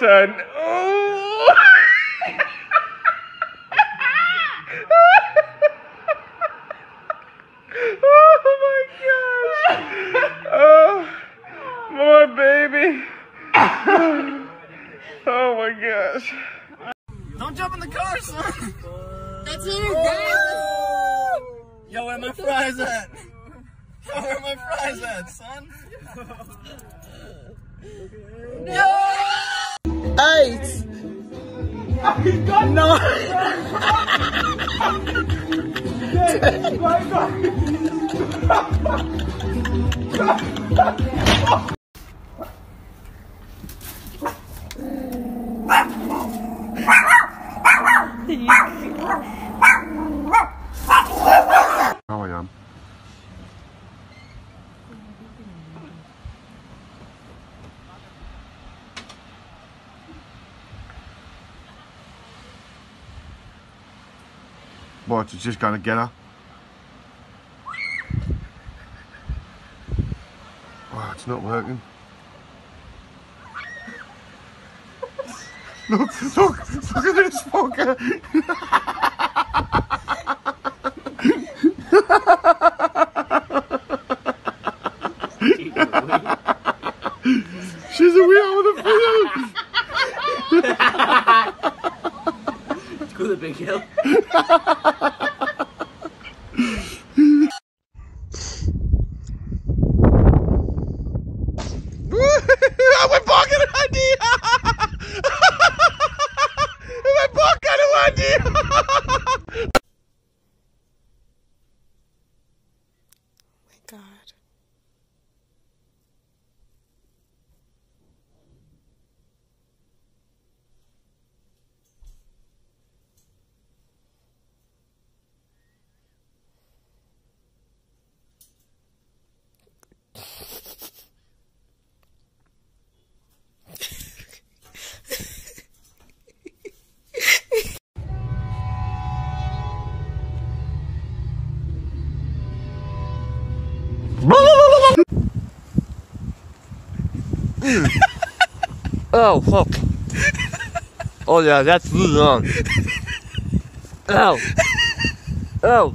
god, son. Oh. oh my gosh. Oh, my baby. Oh my gosh. Don't jump in the car, son. That's it, Yo, where my fries at? Yo, where my fries at, son? No. What, it's just gonna get her? Oh, it's not working. Look, look, look at this fucker. She's a wee out of the field. Go to the big hill. I went back in idea. I went back in idea. my god. Oh, fuck. Oh, yeah, that's too long. Ow.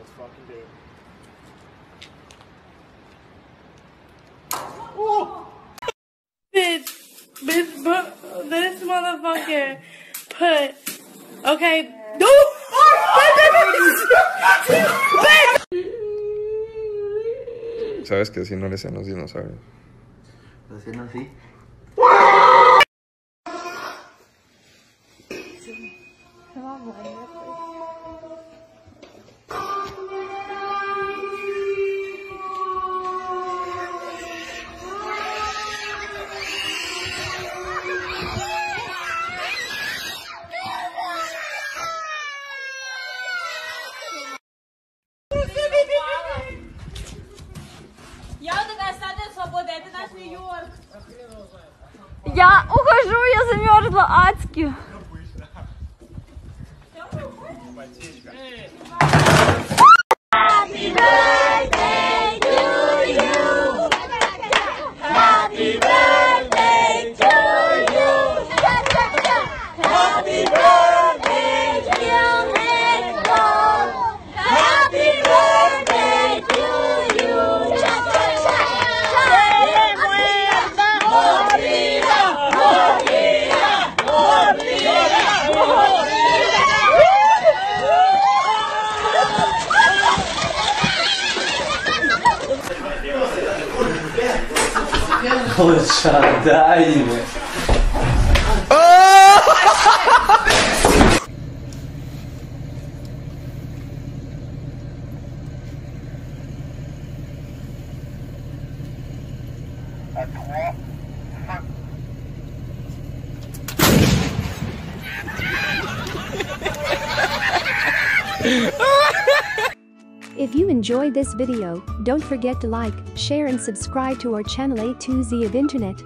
Let's fucking do it. Bitch, bitch, but this motherfucker put, okay, no! ¿Sabes que si no le sean los dinosaurios? Haciendo así. наш Нью-Йорк. Я ухожу, я замерзла адски. Happy birthday to you. Happy birthday to you. Happy birthday. Daha iyi mi? If you enjoyed this video, don't forget to like, share and subscribe to our channel A2Z of Internet.